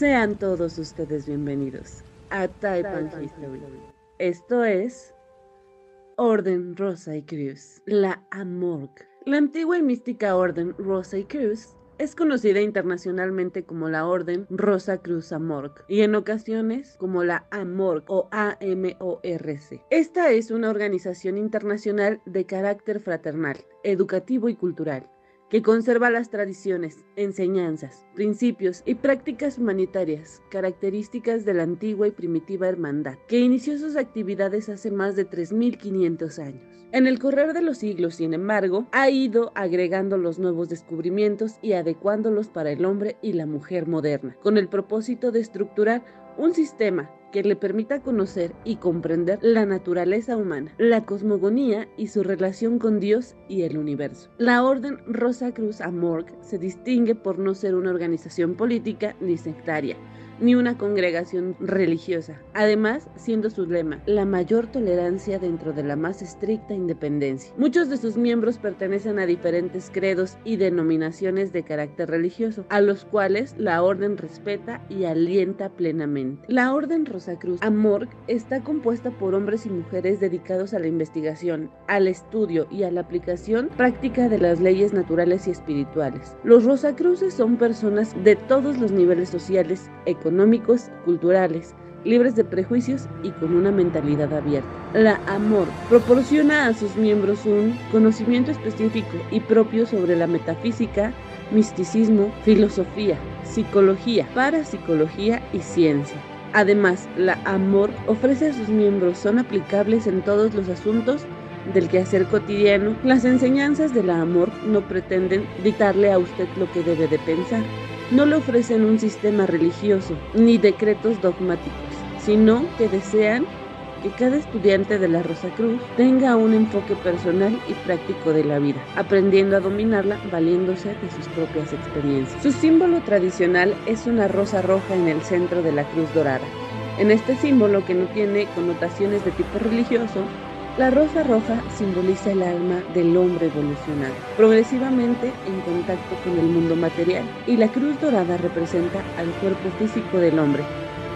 Sean todos ustedes bienvenidos a Taipan History. Esto es Orden Rosa y Cruz, la Amorg. La antigua y mística Orden Rosa y Cruz es conocida internacionalmente como la Orden Rosa Cruz Amorg y en ocasiones como la AMORC o AMORC. Esta es una organización internacional de carácter fraternal, educativo y cultural que conserva las tradiciones, enseñanzas, principios y prácticas humanitarias, características de la antigua y primitiva hermandad, que inició sus actividades hace más de 3.500 años. En el correr de los siglos, sin embargo, ha ido agregando los nuevos descubrimientos y adecuándolos para el hombre y la mujer moderna, con el propósito de estructurar un sistema que le permita conocer y comprender la naturaleza humana, la cosmogonía y su relación con Dios y el universo. La Orden Rosa Cruz Amorg se distingue por no ser una organización política ni sectaria, ni una congregación religiosa, además siendo su lema la mayor tolerancia dentro de la más estricta independencia. Muchos de sus miembros pertenecen a diferentes credos y denominaciones de carácter religioso, a los cuales la orden respeta y alienta plenamente. La Orden Rosacruz Amorg está compuesta por hombres y mujeres dedicados a la investigación, al estudio y a la aplicación práctica de las leyes naturales y espirituales. Los Rosacruces son personas de todos los niveles sociales, económicos, económicos, culturales, libres de prejuicios y con una mentalidad abierta. La Amor proporciona a sus miembros un conocimiento específico y propio sobre la metafísica, misticismo, filosofía, psicología, parapsicología y ciencia. Además, la Amor ofrece a sus miembros son aplicables en todos los asuntos del quehacer cotidiano. Las enseñanzas de la Amor no pretenden dictarle a usted lo que debe de pensar, no le ofrecen un sistema religioso ni decretos dogmáticos, sino que desean que cada estudiante de la Rosa Cruz tenga un enfoque personal y práctico de la vida, aprendiendo a dominarla valiéndose de sus propias experiencias. Su símbolo tradicional es una rosa roja en el centro de la cruz dorada. En este símbolo, que no tiene connotaciones de tipo religioso, la rosa roja simboliza el alma del hombre evolucionado, progresivamente en contacto con el mundo material, y la cruz dorada representa al cuerpo físico del hombre.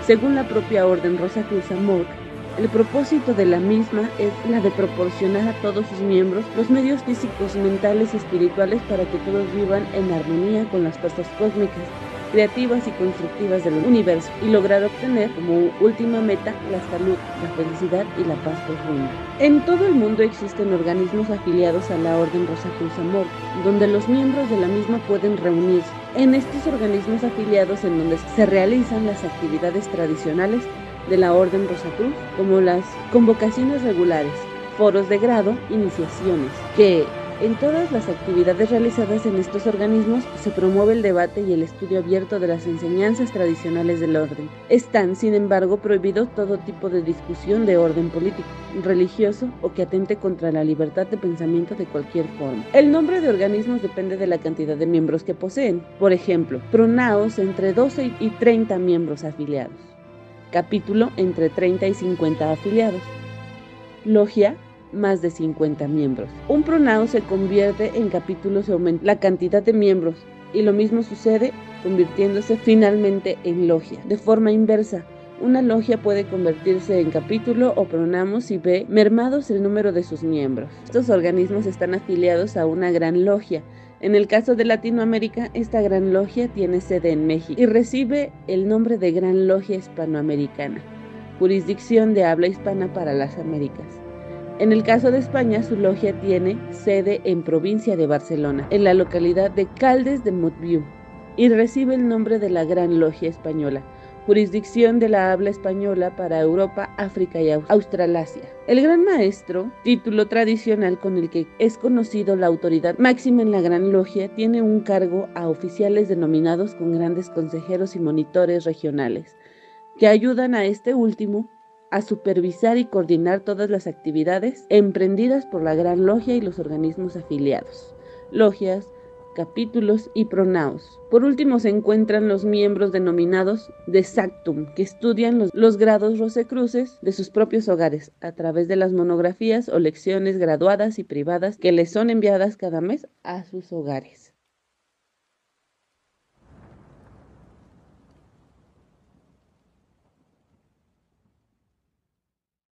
Según la propia orden Rosa Cruz Amor, el propósito de la misma es la de proporcionar a todos sus miembros los medios físicos, mentales y espirituales para que todos vivan en armonía con las fuerzas cósmicas creativas y constructivas del universo y lograr obtener como última meta la salud, la felicidad y la paz profunda. En todo el mundo existen organismos afiliados a la Orden Rosa Cruz Amor, donde los miembros de la misma pueden reunirse. En estos organismos afiliados en donde se realizan las actividades tradicionales de la Orden Rosa Cruz, como las convocaciones regulares, foros de grado, iniciaciones, que en todas las actividades realizadas en estos organismos se promueve el debate y el estudio abierto de las enseñanzas tradicionales del orden. Están, sin embargo, prohibidos todo tipo de discusión de orden político, religioso o que atente contra la libertad de pensamiento de cualquier forma. El nombre de organismos depende de la cantidad de miembros que poseen. Por ejemplo, pronaos entre 12 y 30 miembros afiliados. Capítulo entre 30 y 50 afiliados. Logia más de 50 miembros. Un pronao se convierte en capítulo se aumenta la cantidad de miembros y lo mismo sucede convirtiéndose finalmente en logia. De forma inversa, una logia puede convertirse en capítulo o pronamo si ve mermados el número de sus miembros. Estos organismos están afiliados a una gran logia. En el caso de Latinoamérica, esta gran logia tiene sede en México y recibe el nombre de Gran Logia Hispanoamericana, jurisdicción de habla hispana para las Américas. En el caso de España, su logia tiene sede en provincia de Barcelona, en la localidad de Caldes de Montviu, y recibe el nombre de la Gran Logia Española, jurisdicción de la habla española para Europa, África y Australasia. El Gran Maestro, título tradicional con el que es conocido la autoridad máxima en la Gran Logia, tiene un cargo a oficiales denominados con grandes consejeros y monitores regionales, que ayudan a este último a supervisar y coordinar todas las actividades emprendidas por la Gran Logia y los organismos afiliados, logias, capítulos y pronaos. Por último se encuentran los miembros denominados de Sactum, que estudian los, grados Rosecruces de sus propios hogares a través de las monografías o lecciones graduadas y privadas que les son enviadas cada mes a sus hogares.